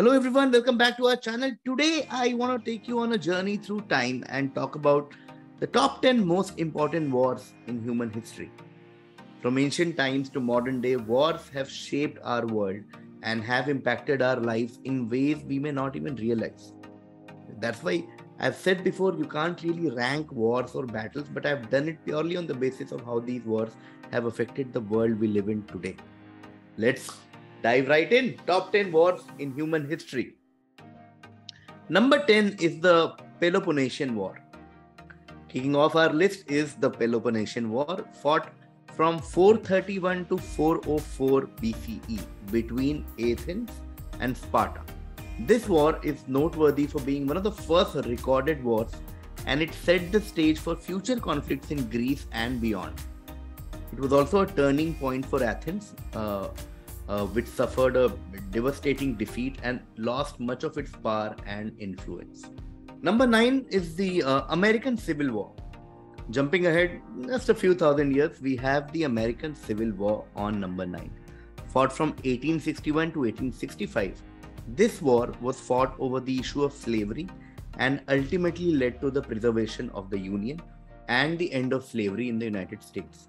Hello, everyone. Welcome back to our channel. Today, I want to take you on a journey through time and talk about the top 10 most important wars in human history. From ancient times to modern day, wars have shaped our world and have impacted our lives in ways we may not even realize. That's why I've said before you can't really rank wars or battles, but I've done it purely on the basis of how these wars have affected the world we live in today. Let's dive right in. Top 10 wars in human history. Number 10 is the Peloponnesian War. Kicking off our list is the Peloponnesian War, fought from 431 to 404 BCE between Athens and Sparta. This war is noteworthy for being one of the first recorded wars and it set the stage for future conflicts in Greece and beyond. It was also a turning point for Athens, uh, uh, which suffered a devastating defeat and lost much of its power and influence. Number nine is the uh, American Civil War. Jumping ahead just a few thousand years, we have the American Civil War on number nine, fought from 1861 to 1865. This war was fought over the issue of slavery and ultimately led to the preservation of the Union and the end of slavery in the United States.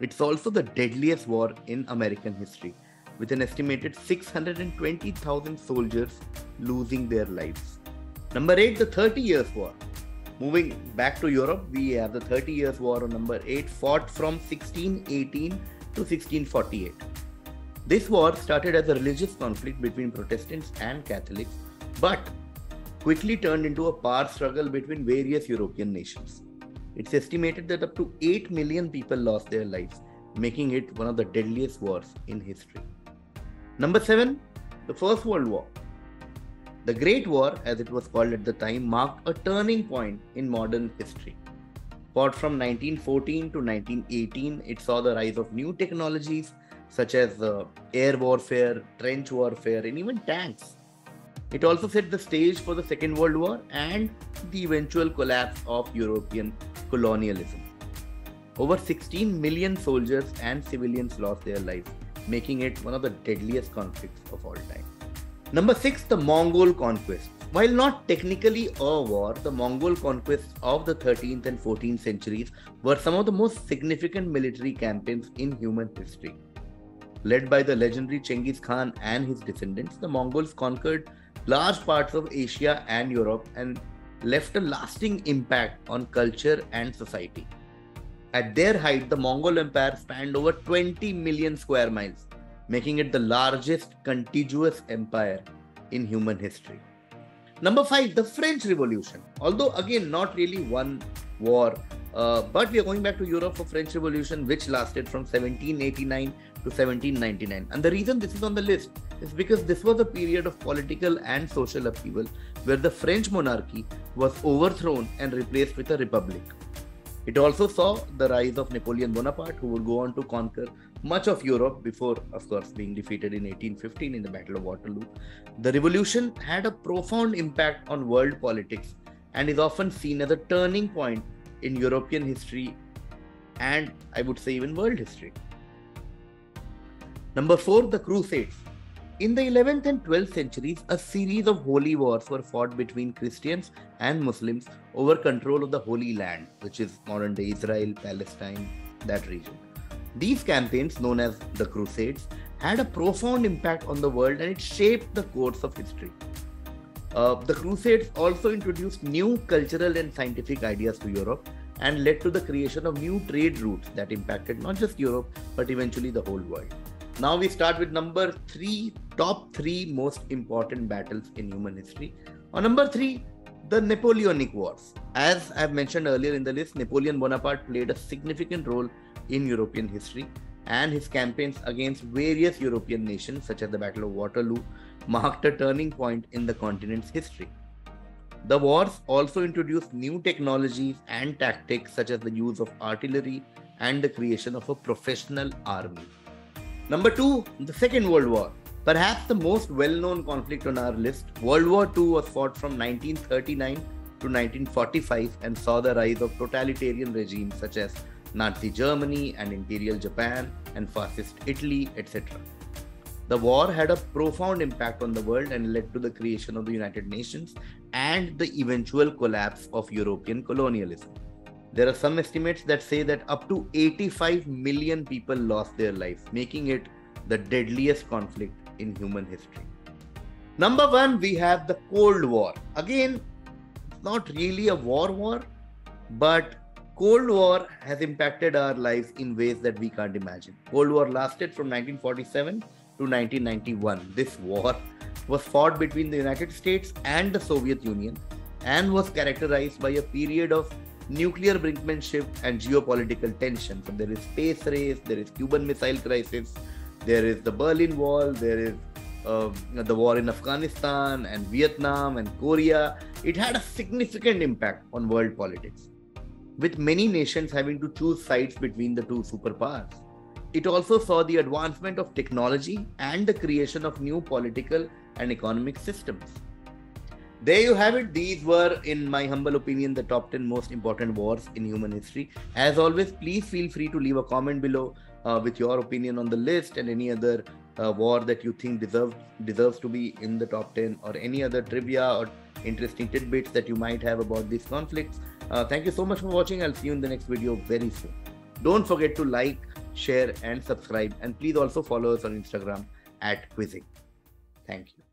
It's also the deadliest war in American history with an estimated 620,000 soldiers losing their lives. Number 8, the 30 Years' War. Moving back to Europe, we have the 30 Years' War on number 8, fought from 1618 to 1648. This war started as a religious conflict between Protestants and Catholics, but quickly turned into a power struggle between various European nations. It's estimated that up to 8 million people lost their lives, making it one of the deadliest wars in history. Number seven, the First World War. The Great War, as it was called at the time, marked a turning point in modern history. Fought from 1914 to 1918, it saw the rise of new technologies such as uh, air warfare, trench warfare, and even tanks. It also set the stage for the Second World War and the eventual collapse of European colonialism. Over 16 million soldiers and civilians lost their lives making it one of the deadliest conflicts of all time. Number six, the Mongol conquest. While not technically a war, the Mongol conquests of the 13th and 14th centuries were some of the most significant military campaigns in human history. Led by the legendary Chengiz Khan and his descendants, the Mongols conquered large parts of Asia and Europe and left a lasting impact on culture and society. At their height, the Mongol Empire spanned over 20 million square miles, making it the largest contiguous empire in human history. Number five, the French Revolution. Although, again, not really one war, uh, but we are going back to Europe for French Revolution, which lasted from 1789 to 1799. And the reason this is on the list is because this was a period of political and social upheaval where the French monarchy was overthrown and replaced with a republic. It also saw the rise of Napoleon Bonaparte, who would go on to conquer much of Europe before, of course, being defeated in 1815 in the Battle of Waterloo. The revolution had a profound impact on world politics and is often seen as a turning point in European history and I would say even world history. Number four, the Crusades. In the 11th and 12th centuries, a series of holy wars were fought between Christians and Muslims over control of the Holy Land, which is modern day Israel, Palestine, that region. These campaigns, known as the Crusades, had a profound impact on the world and it shaped the course of history. Uh, the Crusades also introduced new cultural and scientific ideas to Europe and led to the creation of new trade routes that impacted not just Europe but eventually the whole world. Now we start with number three, top three most important battles in human history. On number three, the Napoleonic Wars. As I've mentioned earlier in the list, Napoleon Bonaparte played a significant role in European history, and his campaigns against various European nations, such as the Battle of Waterloo, marked a turning point in the continent's history. The wars also introduced new technologies and tactics, such as the use of artillery and the creation of a professional army. Number two, the Second World War. Perhaps the most well known conflict on our list, World War II was fought from 1939 to 1945 and saw the rise of totalitarian regimes such as Nazi Germany and Imperial Japan and Fascist Italy, etc. The war had a profound impact on the world and led to the creation of the United Nations and the eventual collapse of European colonialism. There are some estimates that say that up to 85 million people lost their lives, making it the deadliest conflict in human history. Number one, we have the Cold War. Again, not really a war war, but Cold War has impacted our lives in ways that we can't imagine. Cold War lasted from 1947 to 1991. This war was fought between the United States and the Soviet Union and was characterized by a period of nuclear brinkmanship and geopolitical tension. So there is space race, there is Cuban Missile Crisis, there is the Berlin Wall, there is uh, the war in Afghanistan and Vietnam and Korea. It had a significant impact on world politics, with many nations having to choose sides between the two superpowers. It also saw the advancement of technology and the creation of new political and economic systems. There you have it. These were, in my humble opinion, the top 10 most important wars in human history. As always, please feel free to leave a comment below uh, with your opinion on the list and any other uh, war that you think deserves deserves to be in the top 10 or any other trivia or interesting tidbits that you might have about these conflicts. Uh, thank you so much for watching. I'll see you in the next video very soon. Don't forget to like, share, and subscribe. And please also follow us on Instagram at Quizzing. Thank you.